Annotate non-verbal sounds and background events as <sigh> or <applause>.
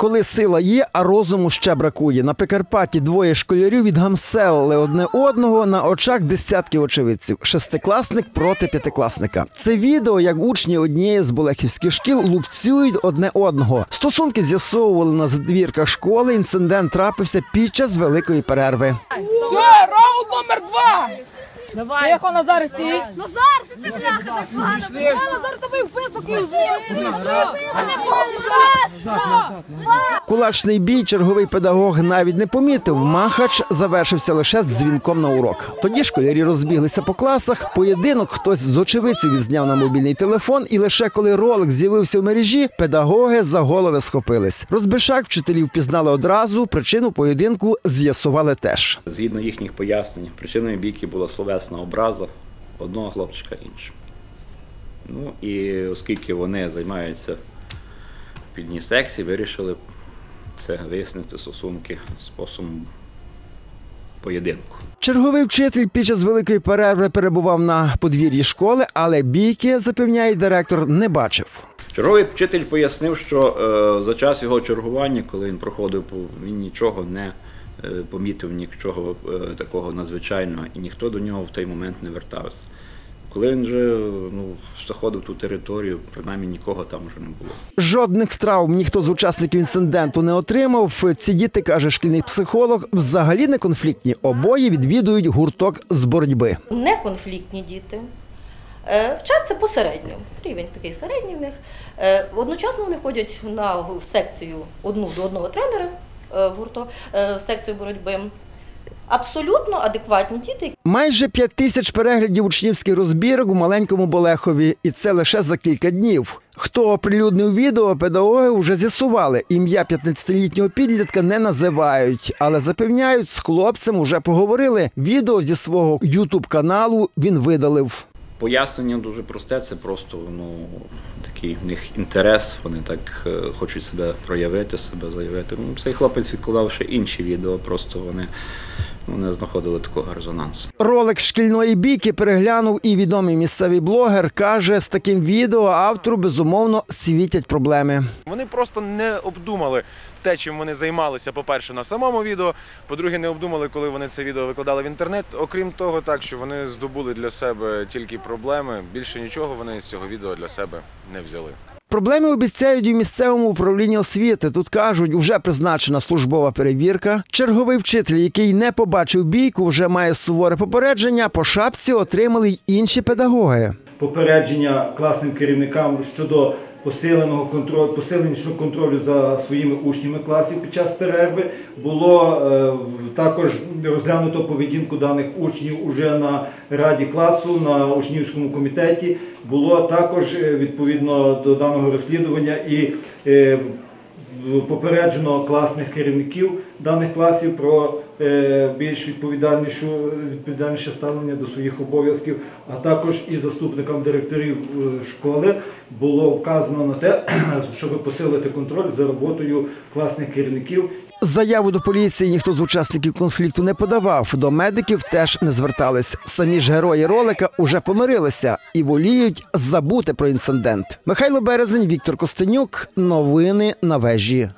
Коли сила є, а розуму ще бракує. На Прикарпатті двоє школярів відгамселили одне одного на очах десятків очевидців. Шестикласник проти п'ятикласника. Це відео, як учні однієї з болехівських шкіл лупцюють одне одного. Стосунки з'ясовували на задвірках школи. Інцидент трапився під час великої перерви. Все, раунд номер два. Давай. Тихо, Назар, стій. Назар, що ти бляха так погано? Я Назар тобі високий Кулачний бій черговий педагог навіть не помітив. Махач завершився лише з дзвінком на урок. Тоді школярі розбіглися по класах. Поєдинок хтось з очевидців відзняв на мобільний телефон, і лише коли ролик з'явився в мережі, педагоги за голови схопились. Розбишак вчителів впізнали одразу. Причину поєдинку з'ясували теж. Згідно їхніх пояснень, причиною бійки була словесна образа одного хлопчика іншим. Ну і оскільки вони займаються в підній секції, вирішили це вияснити стосунки способом поєдинку. Черговий вчитель під час великої перерви перебував на подвір'ї школи, але бійки, запевняє директор, не бачив. Черговий вчитель пояснив, що е, за час його чергування, коли він проходив, він нічого не помітив, нічого е, такого надзвичайного, і ніхто до нього в той момент не вертався. Коли він вже ну, заходив ту територію, принаймні нікого там вже не було. Жодних травм ніхто з учасників інциденту не отримав. Ці діти, каже шкільний психолог, взагалі не конфліктні. Обоє відвідують гурток з боротьби. неконфліктні діти. Е, Вчаться посередньо, рівень такий середній в них. Е, Одночасно вони ходять на в секцію одну до одного тренера е, гурто, е, в секцію боротьби. Абсолютно адекватні діти, Майже п'ять тисяч переглядів учнівських розбірок у маленькому Болехові, і це лише за кілька днів. Хто оприлюднив відео, педагоги вже з'ясували. Ім'я 15-літнього підлітка не називають, але запевняють, з хлопцем уже поговорили. Відео зі свого ютуб каналу він видалив. Пояснення дуже просте, це просто ну, такий в них інтерес, вони так е, хочуть себе проявити, себе заявити. Ну, цей хлопець відкладав ще інші відео, просто вони ну, не знаходили такого резонансу. Ролик шкільної бійки переглянув і відомий місцевий блогер. каже, з таким відео автору безумовно світять проблеми. Просто не обдумали те, чим вони займалися, по-перше, на самому відео. По-друге, не обдумали, коли вони це відео викладали в інтернет. Окрім того, так що вони здобули для себе тільки проблеми. Більше нічого вони з цього відео для себе не взяли. Проблеми обіцяють і в місцевому управлінні освіти. Тут кажуть, вже призначена службова перевірка. Черговий вчитель, який не побачив бійку, вже має суворе попередження. По шапці отримали й інші педагоги. попередження класним керівникам щодо посиленого контролю, посиленішого контролю за своїми учнями класів під час перерви. Було е, також розглянуто поведінку даних учнів уже на раді класу, на учнівському комітеті. Було також е, відповідно до даного розслідування і е, попереджено класних керівників даних класів про е, більш відповідальніше ставлення до своїх обов'язків, а також і заступникам директорів е, школи було вказано на те, <clears throat> щоб посилити контроль за роботою класних керівників Заяву до поліції ніхто з учасників конфлікту не подавав. До медиків теж не звертались. Самі ж герої ролика уже помирилися і воліють забути про інцидент. Михайло Березень, Віктор Костенюк. Новини на вежі.